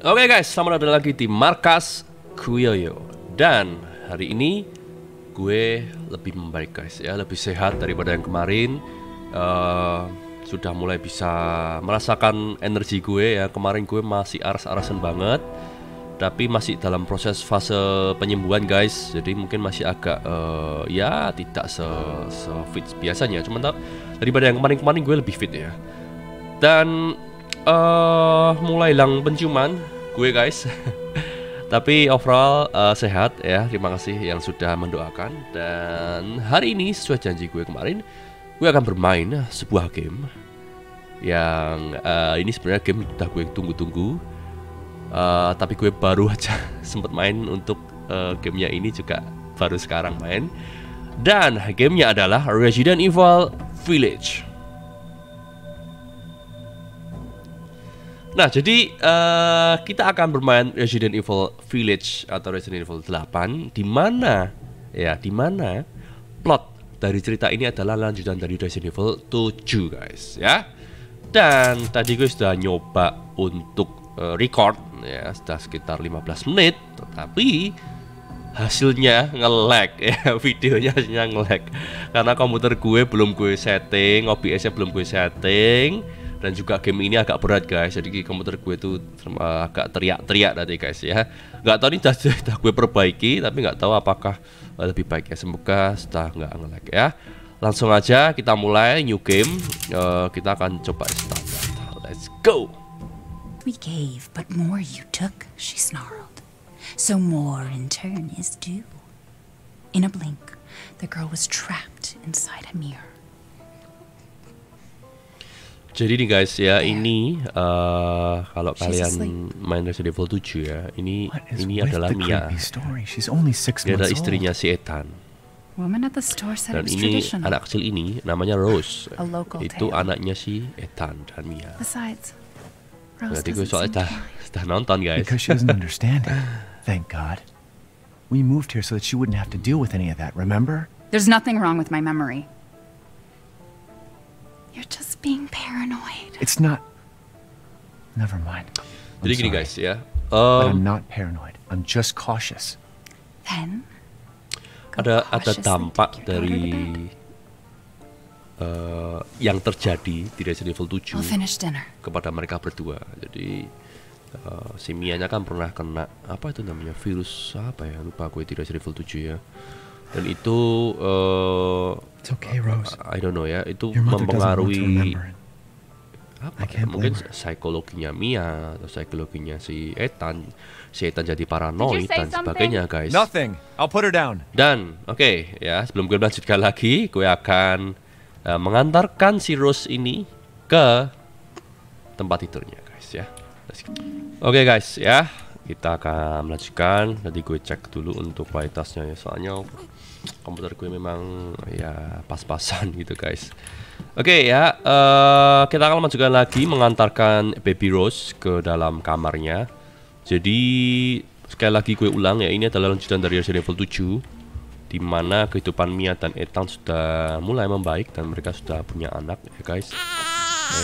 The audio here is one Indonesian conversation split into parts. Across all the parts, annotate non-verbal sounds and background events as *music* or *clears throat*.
Oke guys, selamat datang lagi di Markas Kuyoyo. Dan hari ini gue lebih membaik guys ya. Lebih sehat daripada yang kemarin. Uh, Sudah mulai bisa merasakan energi gue ya. Kemarin gue masih aras-arasan banget Tapi masih dalam proses fase penyembuhan guys. Jadi mungkin masih agak uh, ya tidak se, se fit biasanya. Cuman tak, daripada yang kemarin-kemarin gue lebih fit ya. Dan uh, mulai hilang penciuman gue guys. *laughs* Tapi overall uh, sehat ya. Terima kasih yang sudah mendoakan. Dan hari ini sesuai janji gue kemarin gue akan bermain sebuah game yang uh, ini sebenarnya game udah gue tunggu-tunggu. Uh, tapi gue baru *laughs* aja sempat main untuk uh, gamenya ini juga baru sekarang main. Dan gamenya adalah Resident Evil Village Nah, jadi uh, kita akan bermain Resident Evil Village atau Resident Evil 8 di mana ya, di mana plot dari cerita ini adalah lanjutan dari Resident Evil 7, guys, ya. Dan tadi gue sudah nyoba untuk uh, record ya, sudah sekitar 15 menit, tetapi hasilnya nge-lag *laughs* ya videonya hasilnya nge-lag karena komputer gue belum gue setting OBS-nya belum gue setting dan juga game ini agak berat guys. Jadi komputer gue itu uh, agak teriak-teriak tadi guys ya. Nggak tahu ini sudah *laughs* gue perbaiki tapi nggak tahu apakah uh, lebih baik ya semoga sudah nggak ngelag ya. Langsung aja kita mulai new game. Uh, kita akan coba standar let's go! We gave but more you took she snarled. So more in turn is due. In a blink the girl was trapped inside a mirror jadi nih guys ya ini uh, kalau kalian main Resident Evil 7 ya ini ini adalah Mia. Dia adalah istrinya si Ethan. Dan ini anak kecil ini namanya Rose. Itu anaknya si Ethan dan Mia. Berarti gue soalnya sudah, sudah nonton guys. Because she doesn't understand it. *laughs* Thank God. We moved here so that she wouldn't have to deal with any of that, remember? There's nothing wrong with my memory. You're just being paranoid. It's not. Never mind. I'm Jadi gini guys ya. Um, I'm not paranoid. I'm just cautious. Then. Ada ada dampak dari uh, yang terjadi di Resident Evil 7 kepada mereka berdua. Jadi uh, si Mianya kan pernah kena apa itu namanya virus apa ya lupa gue di Resident Evil 7 ya dan itu uh, It's okay, Rose. I don't know ya. Itu mempengaruhi apa ya, mungkin psikologinya Mia atau psikologinya si Ethan. Si Ethan jadi paranoid dan sebagainya guys. Nothing. I'll put her down. dan oke okay, ya sebelum gue lanjutkan lagi gue akan uh, mengantarkan si Rose ini ke tempat tidurnya guys ya. Oke okay, guys ya. Kita akan melanjutkan. Nanti gue cek dulu untuk kualitasnya ya soalnya komputer gue memang ya pas-pasan *laughs* gitu guys oke okay, ya uh, kita akan lanjutkan lagi mengantarkan baby Rose ke dalam kamarnya jadi sekali lagi gue ulang ya ini adalah lanjutan dari Resident Evil 7 di mana kehidupan Mia dan Ethan sudah mulai membaik dan mereka sudah punya anak ya guys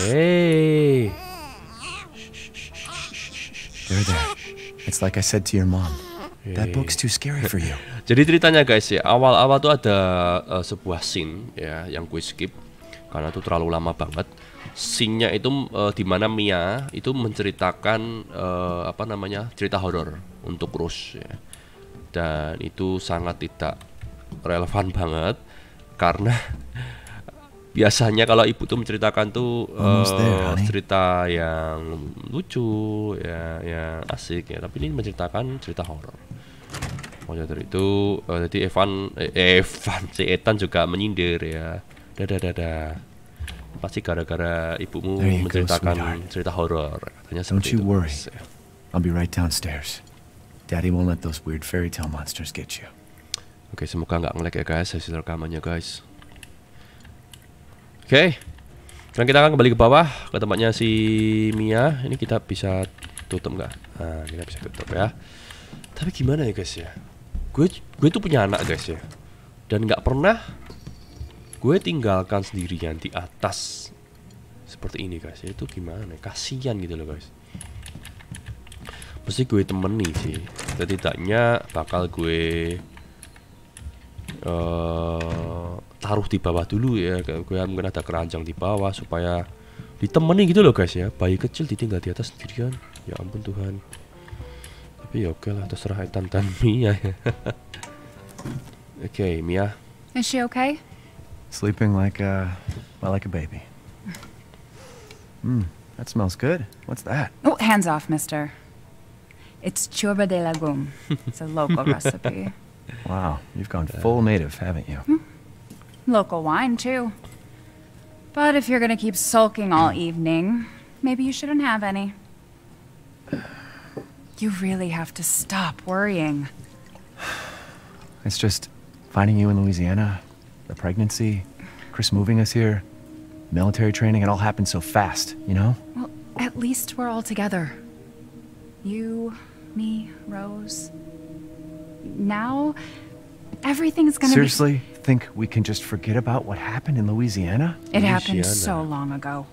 hey. It's like I said to your mom. That book's too scary for you. *laughs* Jadi ceritanya guys ya, awal-awal tuh ada uh, sebuah scene ya yang gue skip karena itu terlalu lama banget. Scene-nya itu uh, di mana Mia itu menceritakan uh, apa namanya cerita horor untuk Rose ya. Dan itu sangat tidak relevan banget karena *laughs* biasanya kalau ibu tuh menceritakan tuh uh, there, cerita yang lucu ya yang asik ya tapi ini menceritakan cerita horor Maka dari itu uh, jadi Evan eh, Evan si Ethan juga menyindir ya. Dadah dadah. Pasti gara-gara ibumu menceritakan go, cerita horor. Katanya Don't you itu, worry. I'll be right downstairs. Daddy won't let those weird fairy tale monsters get you. Oke okay, semoga nggak ngelag ya guys hasil rekamannya guys. Oke okay. Dan kita akan kembali ke bawah Ke tempatnya si Mia. Ini kita bisa tutup nggak? Nah kita bisa tutup ya. Tapi gimana ya guys ya gue gue tuh punya anak guys ya. Dan nggak pernah gue tinggalkan sendirian di atas seperti ini guys. Ya itu gimana kasihan gitu loh guys. Pasti gue temeni sih. Setidaknya bakal gue eh taruh di bawah dulu ya. Gue mungkin ada keranjang di bawah supaya ditemani gitu loh guys ya. Bayi kecil ditinggal di atas sendirian. Ya ampun Tuhan tapi ya oke lah terserah Ethan dan *laughs* Mia ya oke Mia Is she okay? Sleeping like a, well, like a baby. Mmm, that smells good. What's that? Oh, hands off, mister. It's churba de legume. It's a local *laughs* recipe. Wow, you've gone full native, haven't you? Hmm. Local wine, too. But if you're gonna keep sulking all evening, maybe you shouldn't have any. You really have to stop worrying. It's just finding you in Louisiana, the pregnancy, Chris moving us here, military training, it all happened so fast, you know? Well, at least we're all together. You, me, Rose. Now, everything's gonna be- Seriously? Think we can just forget about what happened in Louisiana? be. It happened so long ago.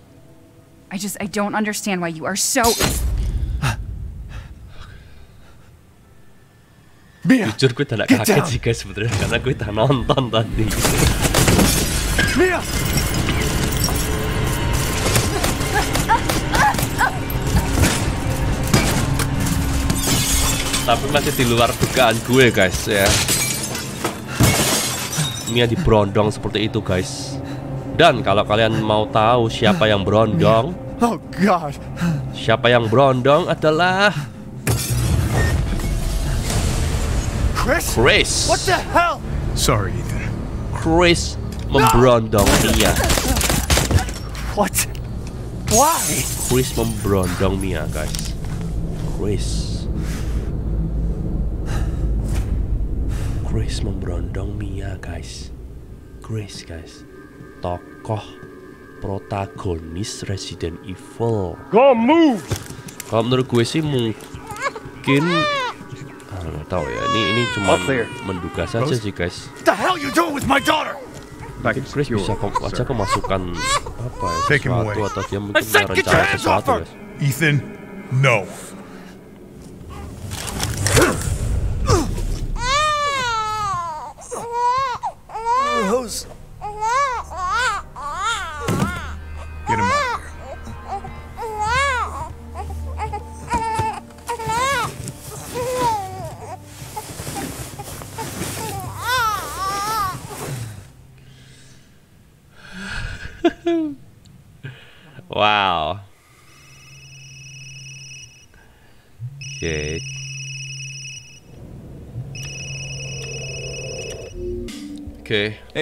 I just, I don't understand why you are so. Mia! jujur gue Get kaget sih guys sebenarnya karena gue tak nonton tadi Mia! tapi masih di luar dugaan gue guys ya Mia diberondong seperti itu guys dan kalau kalian mau tahu siapa yang berondong Oh, God! siapa yang berondong adalah Chris? Chris What the hell? Sorry, Ethan. Chris memberondong Mia What? Why? Chris memberondong Mia guys Chris Chris memberondong Mia guys Chris guys Tokoh protagonis Resident Evil Go move! Kalau menurut gue sih mungkin nggak tahu ya ini ini cuma menduga saja Rose? sih guys What the hell you doing with my daughter? mungkin Chris bisa kom aja kemasukan apa ya sesuatu atau dia mungkin said get your merencana hands off sesuatu guys Ethan, no.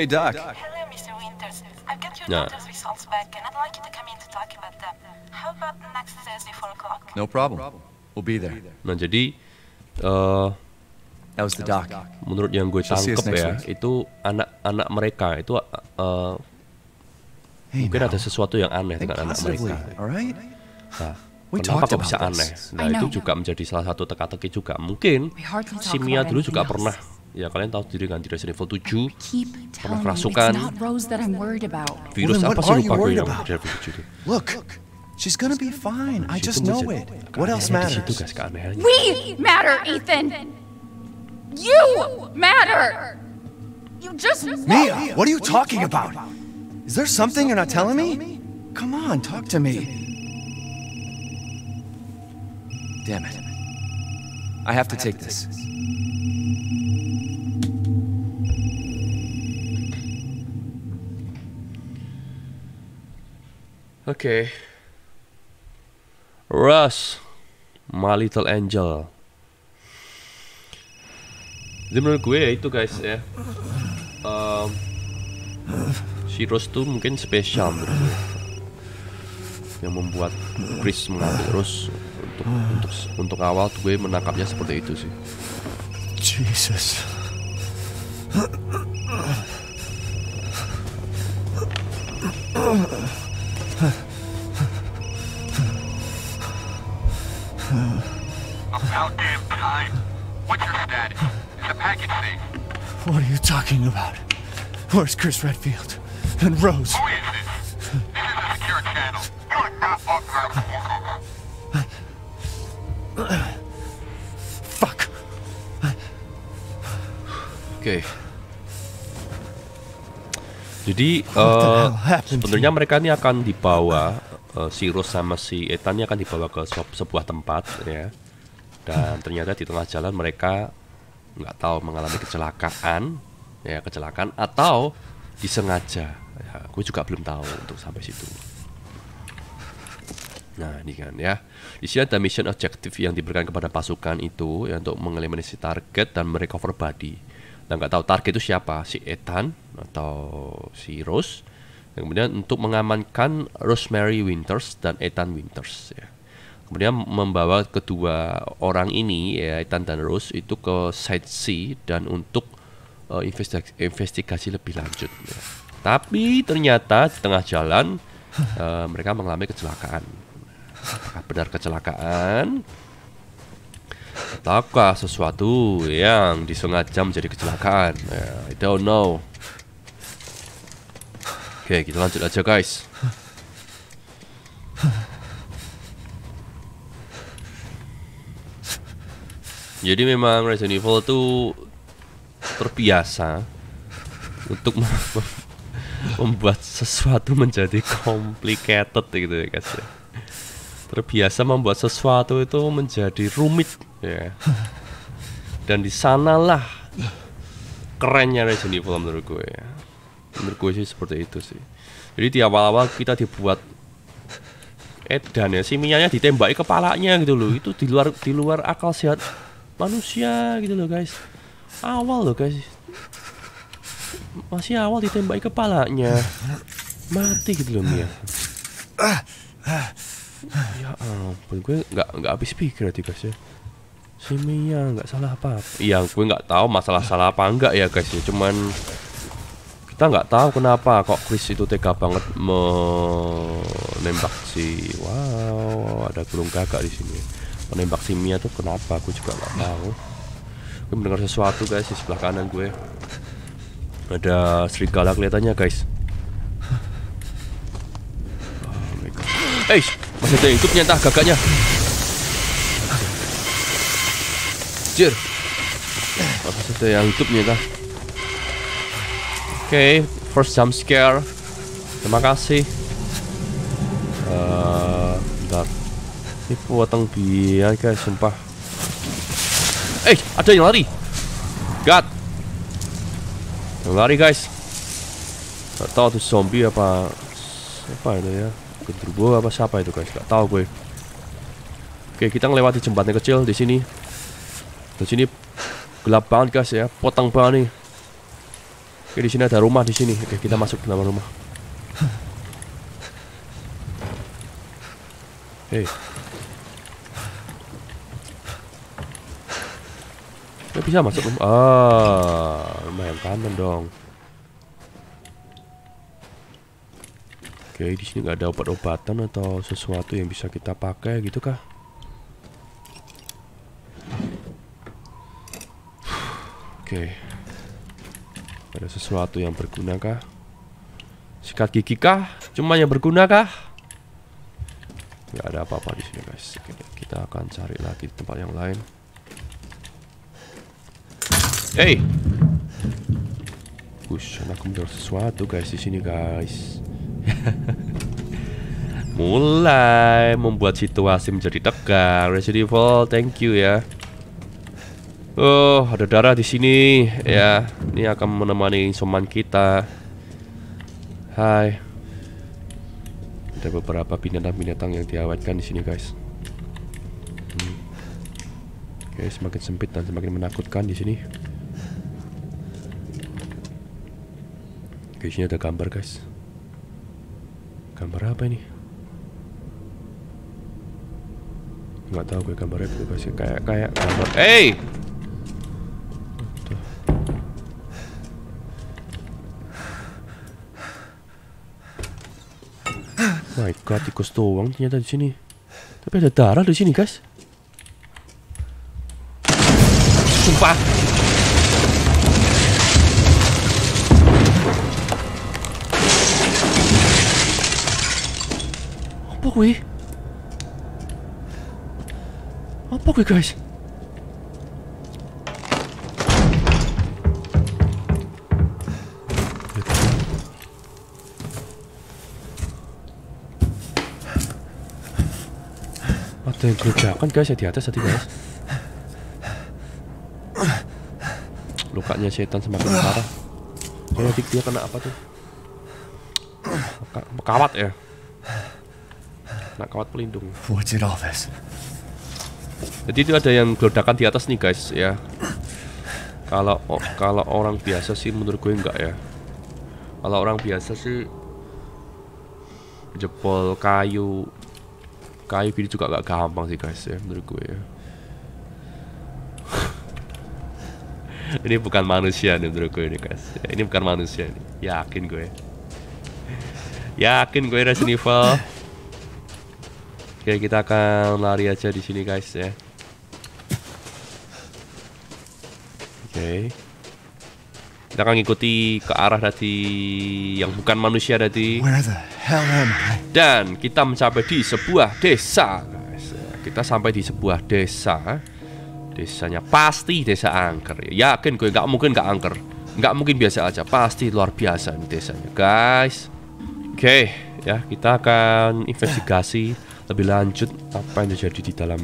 Hey, Doc. Hello, Mr. Winters. I've got your Yeah. daughter's results back, and I'd like you to come in to talk about them. How about next Thursday, 4 o'clock? No problem. We'll be there. Nah jadi eh That was the doc. menurut yang gue tangkep next ya week. itu anak-anak mereka itu eh, Hey, mungkin now, ada sesuatu yang aneh dengan anak mereka. all right? Nah, We kenapa talked kok bisa about aneh? Nah itu juga menjadi salah satu teka-teki juga. Mungkin si Mia dulu juga pernah. Ya kalian tahu sendiri kan di Resident Evil 7 Keep telling me kerasukan. it's not Rose that I'm worried about. virus then apa sih lupa gue worried yang about? di Resident Evil 7 Look, she's gonna be fine. I just know it. What else keanehannya di situ matters? guys keanehannya. We matter, Ethan. You matter. You just Mia, what are you talking about? Is there something you're not telling me? Come on, talk to me. Damn it. I have to take this. Oke. Rush, My Little Angel. Jadi menurut gue ya itu guys ya. Em, si Rose tuh mungkin spesial menurut gue. Yang membuat Chris mengambil Rose untuk untuk untuk awal tuh gue menangkapnya seperti itu sih. Jesus. What are you talking about? Where's Chris Redfield? And Rose? Who is this? This is a secure channel. You are not authorized to walk over. Fuck. Okay. Jadi uh, sebenarnya mereka ini akan dibawa uh, si Rose sama si Ethan ini akan dibawa ke sebuah tempat ya. Dan ternyata di tengah jalan mereka nggak tahu mengalami kecelakaan ya kecelakaan atau disengaja. Ya, gue juga belum tahu untuk sampai situ. Nah ini kan ya Di sini ada mission objektif yang diberikan kepada pasukan itu ya, Untuk mengeliminasi target dan merecover body Dan nggak tahu target itu siapa Si Ethan atau si Rose Dan kemudian untuk mengamankan Rosemary Winters dan Ethan Winters ya Kemudian membawa kedua orang ini ya Ethan dan Rose itu ke site C Dan untuk eh, investigasi, investigasi lebih lanjut ya. Tapi ternyata di tengah jalan eh, mereka mengalami kecelakaan Apakah benar kecelakaan? Ataukah sesuatu yang disengaja menjadi kecelakaan? Ya, I don't know. Oke, kita lanjut aja guys. Jadi memang Resident Evil itu terbiasa untuk mem- mem- membuat sesuatu menjadi complicated gitu ya guys ya terbiasa membuat sesuatu itu menjadi rumit ya. Dan di sanalah kerennya Resident Evil menurut gue ya. Menurut gue sih seperti itu sih. Jadi di awal-awal kita dibuat Edan ya, si Mianya ditembaki kepalanya gitu loh. Itu di luar di luar akal sehat manusia gitu loh guys. Awal loh guys. Masih awal ditembaki kepalanya. Mati gitu loh Mia. Ya ampun, gue nggak nggak habis pikir tadi guys ya. Si Mia nggak salah apa? Iya, gue nggak tahu masalah salah apa enggak ya guys ya. Cuman kita nggak tahu kenapa kok Chris itu tega banget menembak si wow ada burung gagak di sini. Menembak si Mia tuh kenapa? Gue juga nggak tahu. Gue mendengar sesuatu guys di sebelah kanan gue. Ada serigala kelihatannya guys. Oh my God. Eh, masih ada yang hidupnya entah gagaknya. Jir. Masih ada yang hidupnya entah. Oke, first jump scare. Terima kasih. Eh, bentar. Ini potong biar guys, sumpah. Eh, ada yang lari. God. Yang lari guys. Gak tahu tuh zombie apa apa itu ya. Gendruwo apa siapa itu guys. Gak tahu gue. Oke kita ngelewati jembatan kecil di sini. Di sini gelap banget guys ya. Potong banget nih. Oke di sini ada rumah di sini. Oke kita masuk ke dalam rumah. *laughs* Hei Ya bisa masuk rumah Ah rumah yang kanan dong Oke, di sini nggak ada obat-obatan atau sesuatu yang bisa kita pakai gitu kah? Oke. Ada sesuatu yang berguna kah? Sikat gigi kah? Cuma yang berguna kah? Nggak ada apa-apa di sini guys. Oke, kita akan cari lagi di tempat yang lain. Hey, Push, aku mendengar sesuatu guys di sini guys. *laughs* Mulai membuat situasi menjadi tegang. Resident Evil, thank you ya. Oh, ada darah di sini ya. Ini akan menemani soman kita. Hai. Ada beberapa binatang-binatang yang diawetkan di sini, guys. Hmm. Oke, semakin sempit dan semakin menakutkan di sini. Sini ada gambar, guys. Gambar apa ini? Nggak tahu gue gambarnya gue kasih kayak kayak gambar. Hey! My God, tikus doang ternyata di sini. Tapi ada darah di sini, guys. Sumpah. Apa kuy guys? Ada yang kan guys ya di atas tadi guys. Lukanya setan semakin parah. Kalau dia kena apa tuh? Kawat ya? Kena kawat pelindung. What did all this? Jadi itu ada yang geledakan di atas nih guys ya. Kalau kalau orang biasa sih menurut gue enggak ya. Kalau orang biasa sih jebol kayu kayu gini juga gak gampang sih guys ya menurut gue ya. *laughs* ini bukan manusia nih menurut gue ini guys. Ini bukan manusia nih. Yakin gue. Yakin gue Resident Evil. Oke, kita akan lari aja di sini guys ya. Oke. Kita akan ngikuti ke arah tadi yang bukan manusia tadi dan kita mencapai di sebuah desa guys. Kita sampai di sebuah desa. Desanya pasti desa angker. Yakin gue nggak mungkin nggak angker. Nggak mungkin biasa aja. Pasti luar biasa ini desanya guys. Oke, ya kita akan investigasi lebih lanjut apa yang terjadi di dalam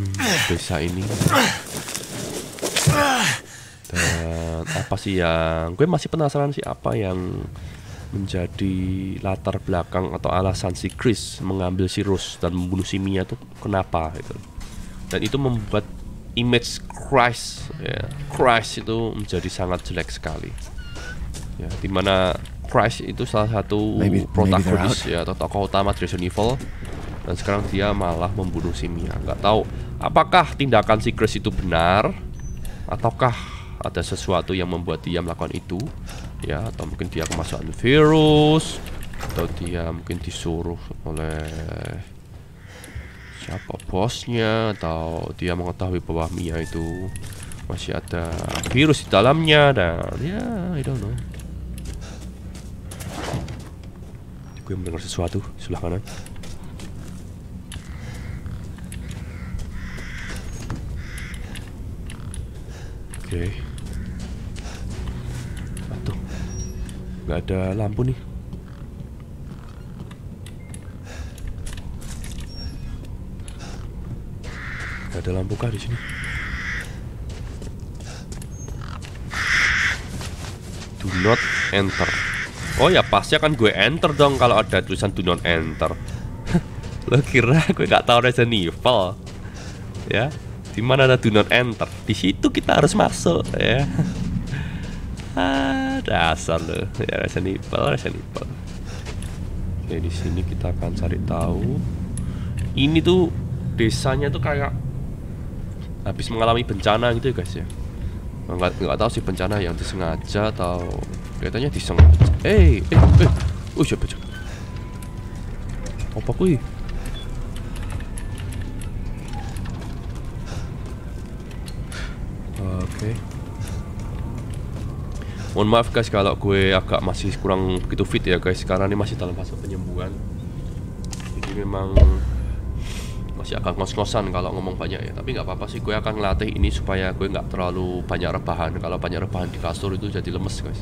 hmm, *sighs* desa ini. Dan apa sih yang gue masih penasaran sih apa yang menjadi latar belakang atau alasan si Chris mengambil si Rose dan membunuh si Mia itu kenapa gitu. Dan itu membuat image Christ ya, Christ itu menjadi sangat jelek sekali. Ya, di mana Christ itu salah satu Maybe- protagonis ya atau tokoh utama Resident Evil. Dan sekarang dia malah membunuh si Mia. Nggak tahu apakah tindakan si Chris itu benar? Ataukah ada sesuatu yang membuat dia melakukan itu? Ya atau mungkin dia kemasukan virus? Atau dia mungkin disuruh oleh siapa bosnya? Atau dia mengetahui bahwa Mia itu masih ada virus di dalamnya? Dan ya I don't know gue mendengar sesuatu sebelah kanan. Oke. Aduh nggak ada lampu nih. Nggak ada lampu kah di sini? Do not enter oh ya pasti akan gue enter dong kalau ada tulisan do not enter. *laughs* Lo kira gue nggak tahu Resident Evil? Ya di mana ada do not enter? Di situ kita harus masuk ya. *laughs* Ah dasar lo. Ya Resident Evil Resident Evil. Oke di sini kita akan cari tahu. Ini tuh desanya tuh kayak habis mengalami bencana gitu ya guys ya. Nggak nggak tahu sih bencana yang disengaja atau kelihatannya disengaja eh eh eh oh siapa siapa apa kui Oke. Mohon maaf guys kalau gue agak masih kurang begitu fit ya guys karena ini masih dalam fase penyembuhan. Jadi memang masih agak ngos-ngosan kalau ngomong banyak ya. Tapi nggak apa-apa sih gue akan ngelatih ini supaya gue nggak terlalu banyak rebahan. Kalau banyak rebahan di kasur itu jadi lemes guys.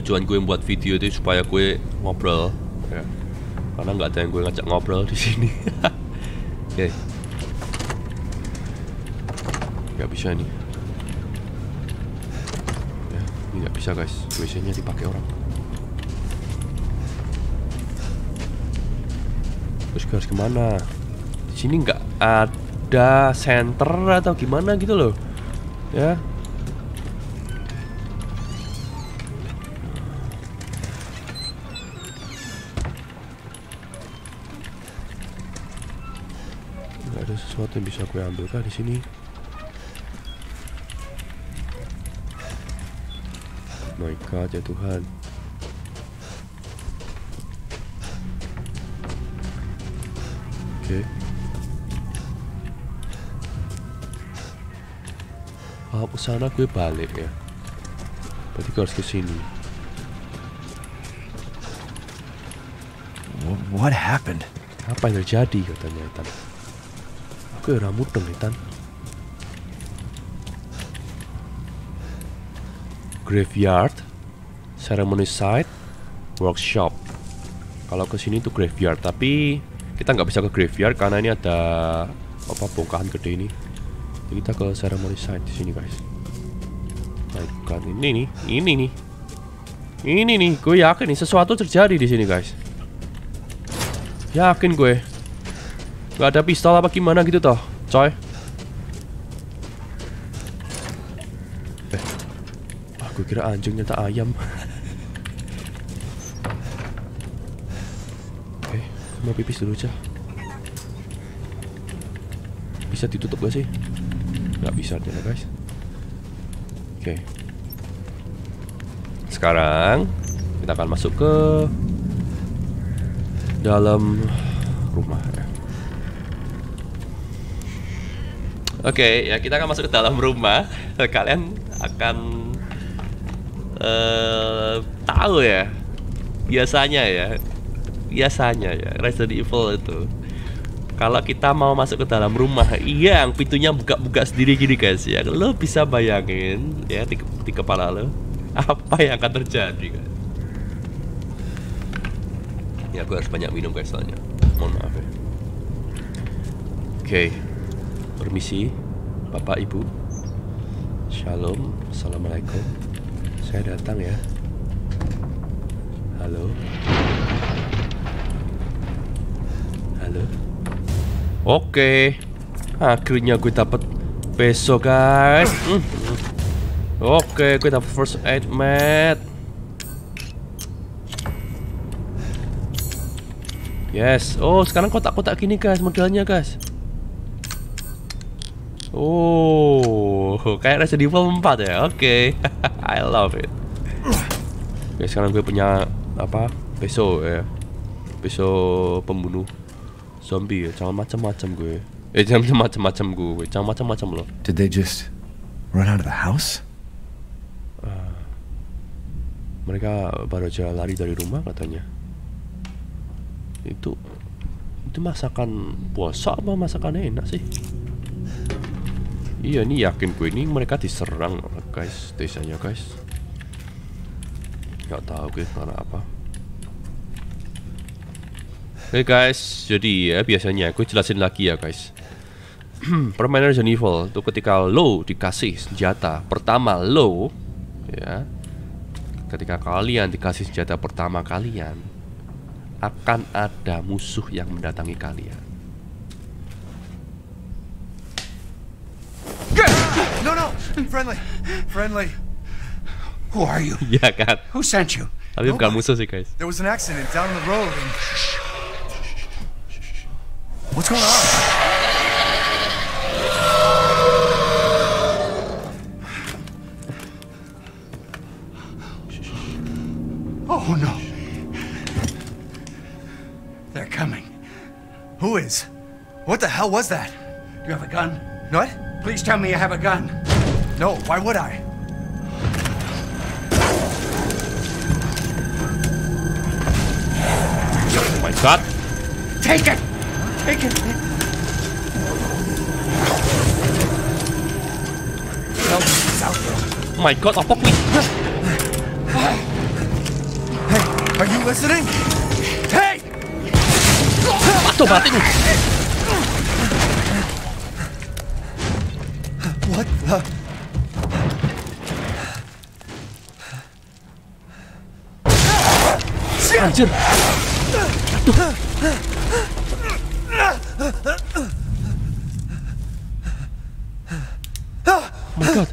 Tujuan gue buat video itu supaya gue ngobrol ya karena nggak ada yang gue ngajak ngobrol di sini. *laughs* Oke. Nggak bisa nih. Ya, ini nggak bisa guys. WC-nya dipakai orang. Terus gue harus ke mana? Di sini nggak ada center atau gimana gitu loh. Ya. Sesuatu yang bisa gue ambil kah di sini? My God ya Tuhan. Oke. Kalau ke sana gue balik ya. Berarti gue harus ke sini. Wh- What happened? Apa yang terjadi katanya Aku ya mudeng Ethan. Graveyard ceremony site workshop. Kalau ke sini tuh graveyard, tapi kita nggak bisa ke graveyard karena ini ada apa bongkahan gede ini. Jadi kita ke ceremony site di sini guys. God, ini nih, ini nih, ini nih, gue yakin nih sesuatu terjadi di sini guys. Yakin gue. Gak ada pistol apa gimana gitu toh, coy. Eh, gue kira anjing nyata ayam. Oke, *laughs* mau pipis dulu aja. Bisa ditutup gak sih? Gak bisa ternyata guys. Oke. Sekarang kita akan masuk ke dalam rumah Oke, ya kita akan masuk ke dalam rumah. Kalian akan eh tahu ya. Biasanya ya. Biasanya ya Resident Evil itu kalau kita mau masuk ke dalam rumah, iya, yang pintunya buka-buka sendiri gini guys ya. Lo bisa bayangin ya di, di kepala lo apa yang akan terjadi guys. Ya, gue harus banyak minum guys soalnya. Mohon maaf ya. Oke, permisi, bapak ibu. Shalom, assalamualaikum. Saya datang ya. Halo. Halo. Oke, akhirnya gue dapat peso guys. Hmm. Oke, gue dapat first aid mat. Yes. Oh, sekarang kotak-kotak gini guys, modelnya guys. Oh, kayak Resident Evil 4 ya. Oke. *laughs* I love it. Oke, sekarang gue punya apa? Peso ya. Peso pembunuh zombie ya. Jangan macam-macam gue. Eh, jangan *laughs* macam-macam gue. Jangan macam-macam loh. Did they just run out of the house? Mereka baru aja lari dari rumah katanya. Itu itu masakan puasa apa masakan enak sih? Iya nih yakin gue ini mereka diserang guys desanya guys. Gak tahu gue karena apa. Oke guys, jadi ya biasanya gue jelasin lagi ya guys. *clears throat* Permainan Resident Evil itu ketika lo dikasih senjata pertama lo, ya, ketika kalian dikasih senjata pertama kalian, akan ada musuh yang mendatangi kalian. Friendly! Friendly! Who are you? *laughs* Yeah, God. Who sent you? Bukan musuh sih guys. There was an accident down the road and. What's going on? Oh no. They're coming. Who is? What the hell was that? Do You have a gun? What? Please tell me you have a gun. No, why would I? Oh my god. Take it! Take it! Oh my god, apa kuih? Are you listening? Hey! Aduh, mati nih. Anjir. Oh my god.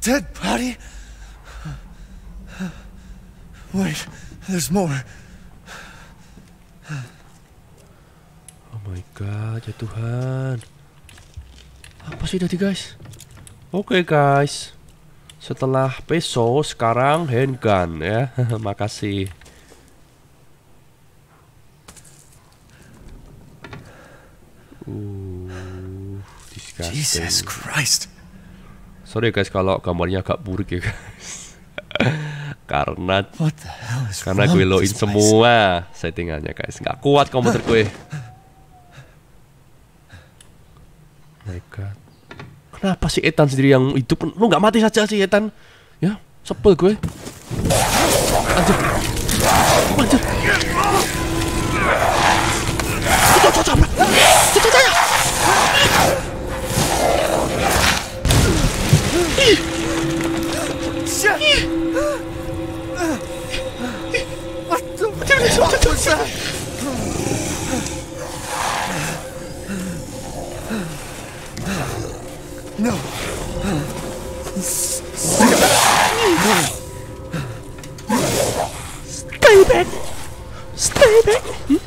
Dead body? Wait, there's more. Oh my god, ya Tuhan. Apa sih tadi guys? Oke guys. Setelah peso, sekarang handgun ya. *laughs* Makasih. Uh, disgusting. Jesus Christ. Sorry guys kalau gambarnya agak buruk ya guys. *laughs* karena What the hell is karena gue place? semua settingannya guys. Nggak kuat komputer gue. *laughs* My god. Kenapa sih Ethan sendiri yang hidup? Lu nggak mati saja sih Ethan? Ya, sebel gue. Anjir. Anjir. Cocok, cocok, cocok, cocok, cocok. baby. *laughs*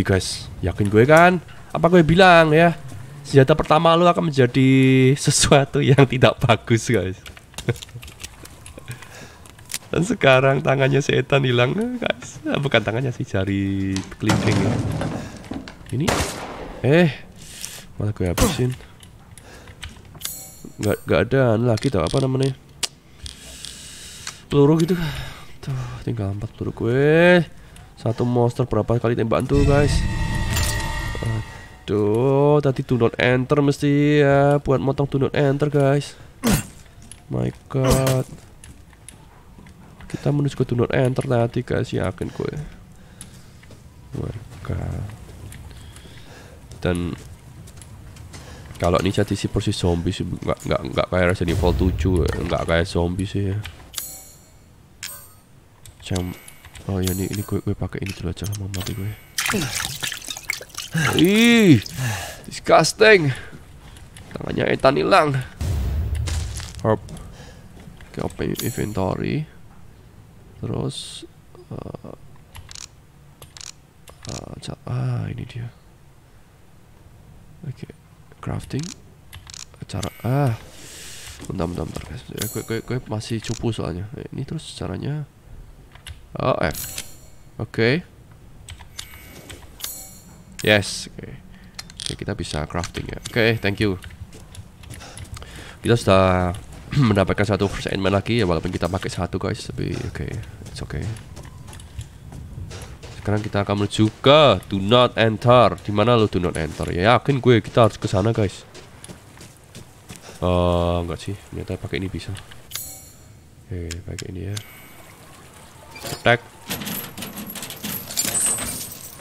zombie guys Yakin gue kan? Apa gue bilang ya? Senjata pertama lu akan menjadi sesuatu yang tidak bagus guys. *laughs* Dan sekarang tangannya setan hilang guys. Ah, Bukan tangannya sih jari kelingking ya. Ini? Eh Malah gue habisin. Gak, gak ada anu lagi tau apa namanya? Peluru gitu. Tuh, tinggal empat peluru gue. Satu monster berapa kali tembakan tuh, guys? Aduh, tadi do not enter mesti ya. Buat motong do not enter, guys. My god. Kita menuju ke do not enter tadi, guys. Yakin gue. My god. Dan kalau ini jadi si persis zombie sih nggak nggak nggak kayak Resident Evil 7 ya. nggak kayak zombie sih ya jam oh ya ini ini gue gue pakai ini dulu aja mau mati gue. Ih disgusting. Tangannya Ethan hilang. Herb. Oke open inventory. Terus uh, uh, ah ini dia. Oke crafting. Cara ah. Bentar bentar bentar guys. Eh, gue, gue, masih cupu soalnya. Ini terus caranya Oh, F. Oke. Yes, oke. Kita bisa crafting ya. Oke, thank you. Kita sudah *clears throat* mendapatkan satu first aid man lagi ya walaupun kita pakai satu guys, tapi oke, it's okay. Sekarang kita akan menuju ke do not enter. Di mana lo do not enter? Ya yakin gue kita harus ke sana guys. Eh, enggak sih, ternyata pakai ini bisa. Oke, pakai ini ya. Attack.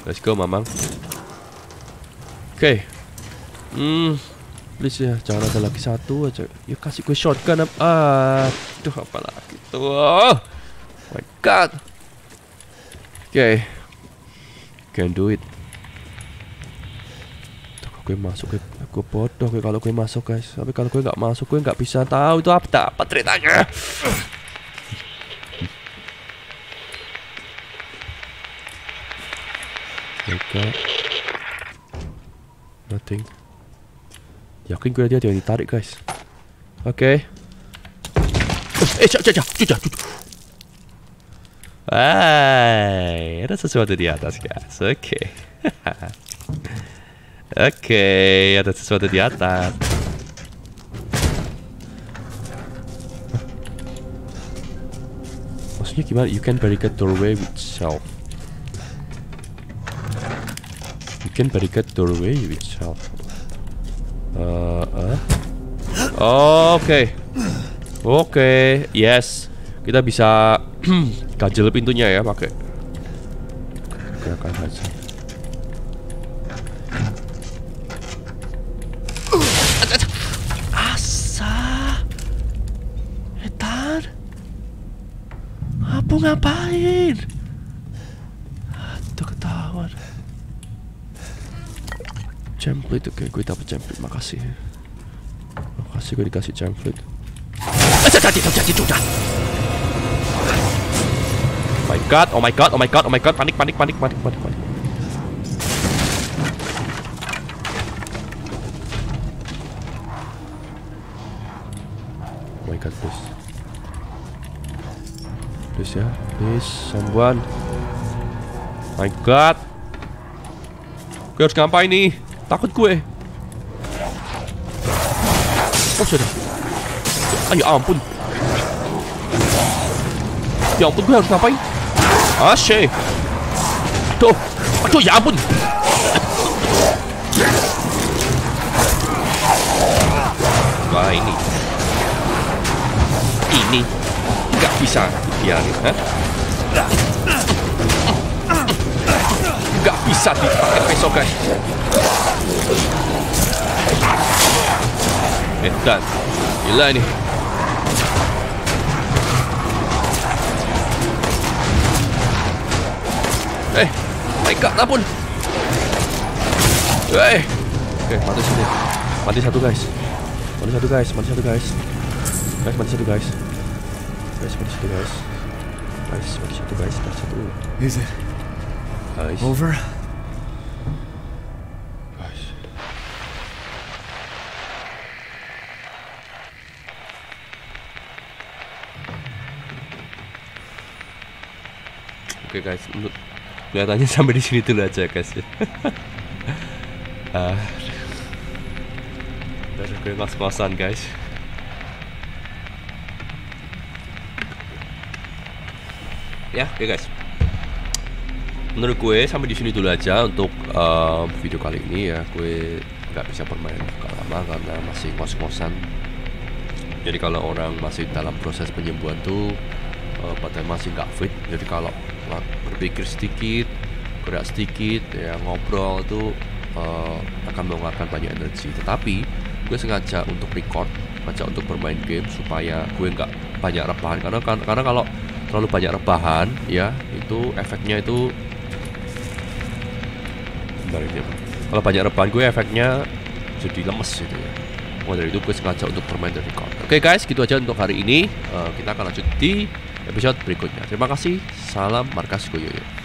Let's go, Mamang. Oke. Hmm. Please ya, jangan ada lagi satu aja. Ya kasih gue shotgun apa? Aduh apa lagi tuh? Oh my god. Oke. Can do it. Tuh, gue masuk gue, gue bodoh gue kalau gue masuk guys. Tapi kalau gue nggak masuk gue nggak bisa tahu itu apa apa ceritanya. Mereka Nothing. Yakin gue dia yang ditarik guys. Oke Eh cak cak cak Cucak cucak Hai Ada sesuatu di atas guys Oke Oke Ada sesuatu di atas Maksudnya gimana? You can barricade doorway with self can barricade doorway with self. Uh, uh. Oke. Oke, yes. Kita bisa *clears throat* ganjel pintunya ya pakai gerakan saja. Asa. Etan. Apa ngapain? Template oke, okay. gue dapet template, makasih ya. Makasih gue dikasih template eh, Oh my god, oh my god, oh my god, oh my god, panik, panik, panik, panik, panik, panik. Oh my god, please. Please ya, please, someone. Oh my god. Gue harus ngapain nih? Takut gue. Oh, sudah. Ayo ampun. Ya ampun, gue harus ngapain? Asyik. Tuh. Aduh, ya ampun. Wah, ini. Ini nggak bisa dibiarin, ha? Nggak bisa dipakai besok, guys. Edan. Gila ini. Eh, my god, ampun. Eh. Oke, mati sini. Mati satu, guys. Mati satu, guys. Mati satu, guys. Guys, mati satu, guys. Guys, mati satu, guys. Guys, mati satu, guys. Mati satu. Is it Guys. over? Oke guys, kelihatannya sampai di sini dulu aja guys ya. *laughs* Ah, Dari gue guys. Ya, oke guys. Menurut gue sampai di sini dulu aja untuk um, video kali ini ya. Gue nggak bisa bermain agak lama karena masih ngos-ngosan. Jadi kalau orang masih dalam proses penyembuhan tuh uh, badan masih nggak fit. Jadi kalau la- berpikir sedikit, gerak sedikit, ya ngobrol itu uh, akan mengeluarkan banyak energi. Tetapi gue sengaja untuk record, sengaja untuk bermain game supaya gue nggak banyak rebahan karena kan- karena kalau terlalu banyak rebahan ya itu efeknya itu Bentar ini? Kalau banyak rebahan gue efeknya jadi lemes gitu ya. Maka dari itu gue sengaja untuk bermain dan record. Oke guys, gitu aja untuk hari ini. Eh, kita akan lanjut di episode berikutnya. Terima kasih. Salam Markas Goyoyo.